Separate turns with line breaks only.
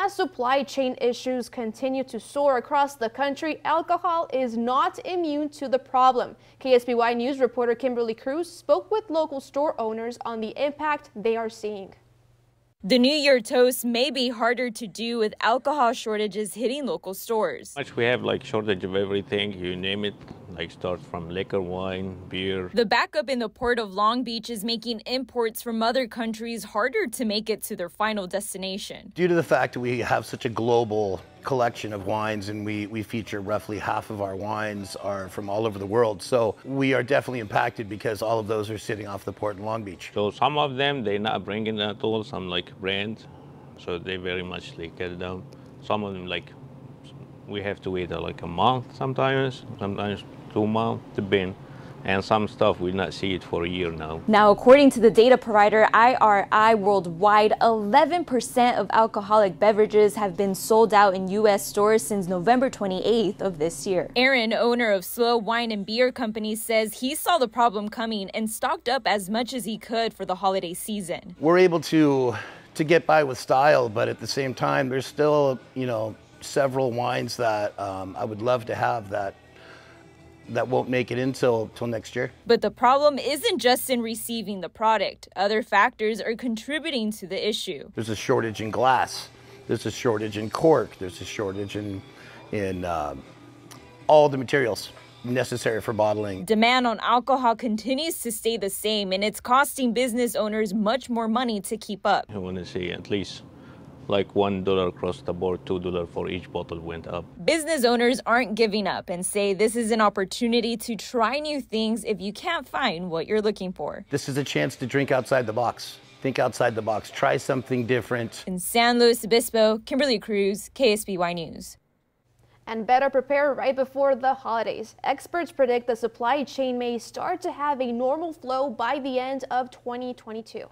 As supply chain issues continue to soar across the country, alcohol is not immune to the problem. KSBY News reporter Kimberly Cruz spoke with local store owners on the impact they are seeing.
The New Year toast may be harder to do with alcohol shortages hitting local stores.
We have like shortage of everything, you name it, like start from liquor, wine, beer.
The backup in the port of Long Beach is making imports from other countries harder to make it to their final destination.
Due to the fact that we have such a global collection of wines and we, we feature roughly half of our wines are from all over the world. So we are definitely impacted because all of those are sitting off the port in Long Beach.
So some of them, they're not bringing at all, some like brands. So they very much like get down. Some of them like, we have to wait uh, like a month sometimes, sometimes two months to bin and some stuff we not see it for a year now.
Now, according to the data provider IRI worldwide, 11% of alcoholic beverages have been sold out in U.S. stores since November 28th of this year. Aaron, owner of Slow Wine and Beer Company, says he saw the problem coming and stocked up as much as he could for the holiday season.
We're able to to get by with style, but at the same time, there's still, you know, several wines that um, I would love to have that that won't make it until till next year.
But the problem isn't just in receiving the product. Other factors are contributing to the issue.
There's a shortage in glass. There's a shortage in cork. There's a shortage in in uh, all the materials necessary for bottling.
Demand on alcohol continues to stay the same, and it's costing business owners much more money to keep up.
I want to see at least like one dollar across the board, two dollar for each bottle went up.
Business owners aren't giving up and say this is an opportunity to try new things if you can't find what you're looking for.
This is a chance to drink outside the box. Think outside the box. Try something different.
In San Luis Obispo, Kimberly Cruz, KSBY News.
And better prepare right before the holidays. Experts predict the supply chain may start to have a normal flow by the end of 2022.